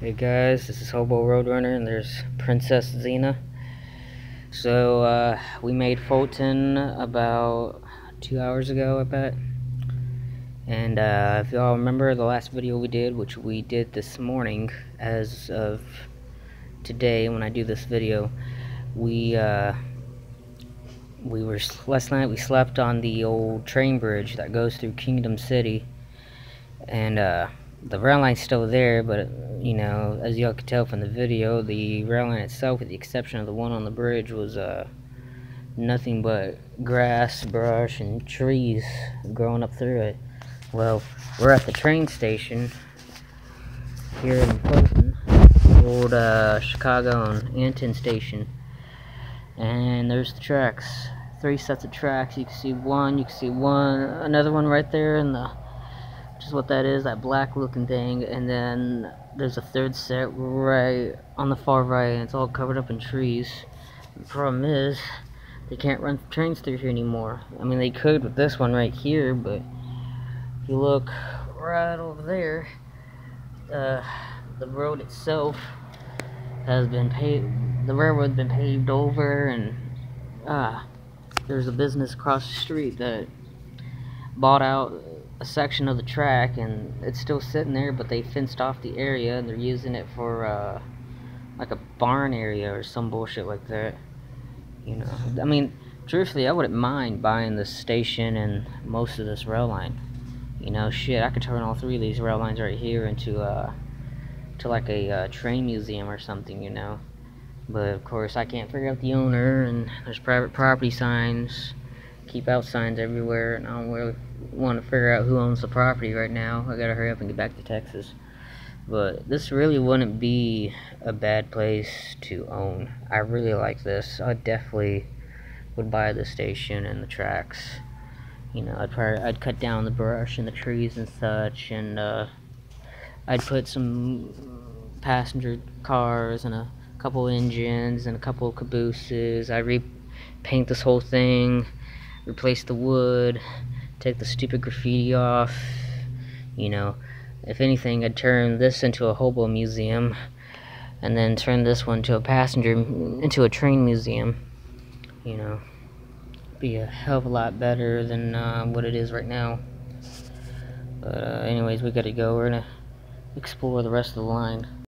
Hey guys, this is Hobo Roadrunner and there's Princess Xena. So, uh, we made Fulton about two hours ago, I bet. And, uh, if y'all remember the last video we did, which we did this morning, as of today when I do this video, we, uh, we were, last night we slept on the old train bridge that goes through Kingdom City. And, uh, the rail line's still there, but you know, as y'all can tell from the video, the rail line itself, with the exception of the one on the bridge, was uh, nothing but grass, brush, and trees growing up through it. Well, we're at the train station here in Fulton, old uh, Chicago and Alton station, and there's the tracks. Three sets of tracks. You can see one. You can see one. Another one right there in the just what that is, that black looking thing, and then there's a third set right on the far right, and it's all covered up in trees. The problem is, they can't run trains through here anymore. I mean, they could with this one right here, but if you look right over there, uh, the road itself has been paved, the railroad's been paved over, and ah, there's a business across the street that bought out a section of the track and it's still sitting there but they fenced off the area and they're using it for uh, like a barn area or some bullshit like that you know? I mean truthfully I wouldn't mind buying this station and most of this rail line. You know shit I could turn all three of these rail lines right here into uh to like a uh, train museum or something you know? But of course I can't figure out the owner and there's private property signs keep out signs everywhere and I don't really want to figure out who owns the property right now. I gotta hurry up and get back to Texas. But this really wouldn't be a bad place to own. I really like this. I definitely would buy the station and the tracks. You know, I'd probably I'd cut down the brush and the trees and such, and uh, I'd put some passenger cars and a couple engines and a couple cabooses. I repaint this whole thing, replace the wood, take the stupid graffiti off. You know, if anything, I'd turn this into a hobo museum and then turn this one to a passenger, into a train museum. You know, be a hell of a lot better than uh, what it is right now. But, uh, anyways, we gotta go. We're gonna explore the rest of the line.